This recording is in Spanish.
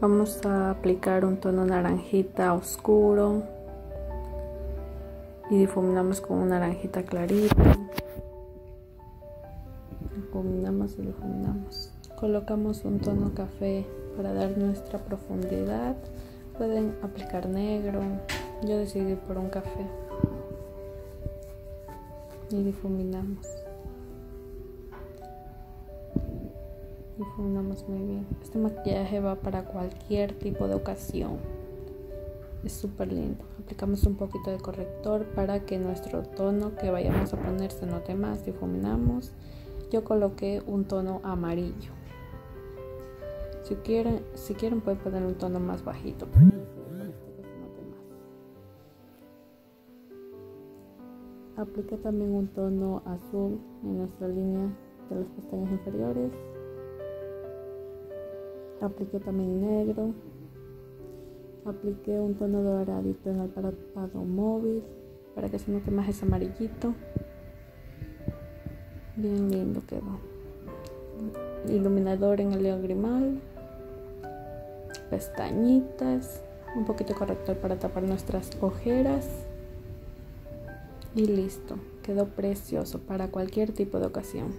Vamos a aplicar un tono naranjita oscuro y difuminamos con un naranjita clarita. Difuminamos y difuminamos. Colocamos un tono café para dar nuestra profundidad. Pueden aplicar negro. Yo decidí por un café. Y difuminamos. Difuminamos muy bien. Este maquillaje va para cualquier tipo de ocasión. Es súper lindo. Aplicamos un poquito de corrector para que nuestro tono que vayamos a poner se note más. Difuminamos. Yo coloqué un tono amarillo. Si quieren, si quieren pueden poner un tono más bajito. Apliqué también un tono azul en nuestra línea de las pestañas inferiores apliqué también negro. Apliqué un tono doradito en el párpado móvil para que se note más ese amarillito. Bien lindo quedó. Iluminador en el lagrimal pestañitas. Un poquito corrector para tapar nuestras ojeras. Y listo. Quedó precioso para cualquier tipo de ocasión